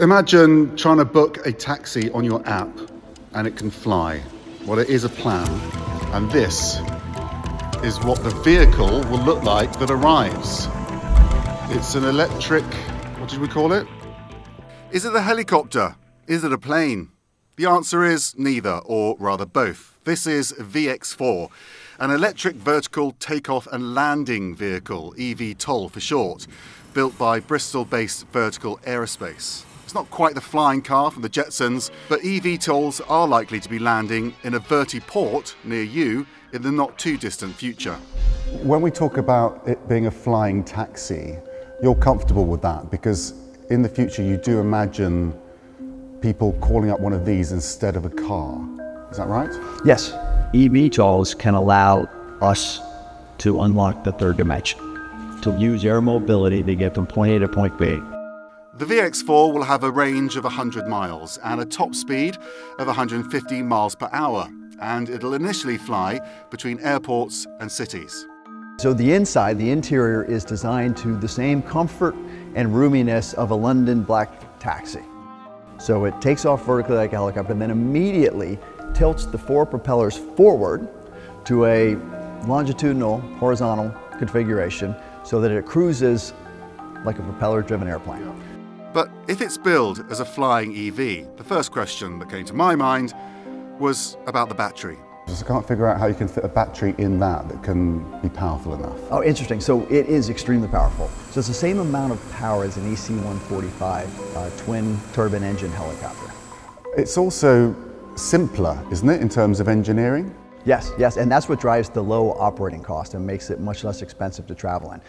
Imagine trying to book a taxi on your app and it can fly. Well, it is a plan, and this is what the vehicle will look like that arrives. It's an electric, what did we call it? Is it a helicopter? Is it a plane? The answer is neither, or rather both. This is VX4, an electric vertical takeoff and landing vehicle, eVTOL for short, built by Bristol based Vertical Aerospace. It's not quite the flying car from the Jetsons, but eVTOLs are likely to be landing in a vertiport near you in the not too distant future. When we talk about it being a flying taxi, you're comfortable with that because in the future you do imagine people calling up one of these instead of a car. Is that right? Yes. eVTOLs can allow us to unlock the third dimension, to use air mobility to get from point A to point B. The VX4 will have a range of 100 miles and a top speed of 150 miles per hour, and it'll initially fly between airports and cities. So the inside, the interior, is designed to the same comfort and roominess of a London black taxi. So it takes off vertically like a helicopter and then immediately tilts the four propellers forward to a longitudinal, horizontal configuration so that it cruises like a propeller-driven airplane. But if it's billed as a flying EV, the first question that came to my mind was about the battery. I Just I can't figure out how you can fit a battery in that that can be powerful enough. Oh, interesting. So it is extremely powerful. So it's the same amount of power as an EC-145 uh, twin turbine engine helicopter. It's also simpler, isn't it, in terms of engineering? Yes, yes, and that's what drives the low operating cost and makes it much less expensive to travel in.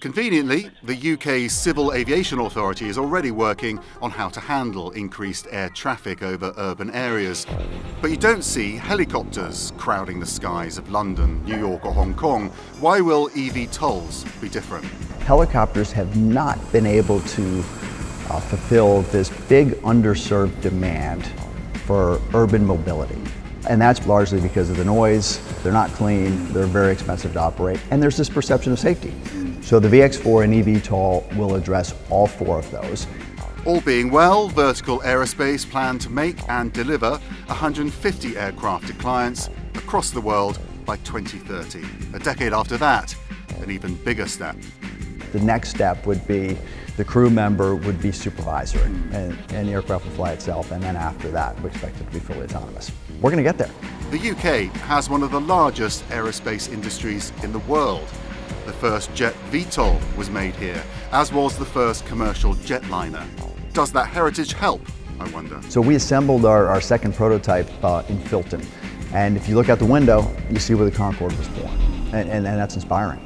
Conveniently, the UK's Civil Aviation Authority is already working on how to handle increased air traffic over urban areas. But you don't see helicopters crowding the skies of London, New York, or Hong Kong. Why will eVTOLs be different? Helicopters have not been able to uh, fulfill this big underserved demand for urban mobility. And that's largely because of the noise, they're not clean, they're very expensive to operate, and there's this perception of safety. So the VX4 and eVTOL will address all four of those. All being well, Vertical Aerospace plan to make and deliver 150 aircraft to clients across the world by 2030. A decade after that, an even bigger step. The next step would be the crew member would be supervisor and, and the aircraft would fly itself and then after that we expect it to be fully autonomous. We're going to get there. The UK has one of the largest aerospace industries in the world. The first jet VTOL was made here, as was the first commercial jetliner. Does that heritage help, I wonder? So we assembled our, our second prototype uh, in Filton. And if you look out the window, you see where the Concorde was born. And, and, and that's inspiring.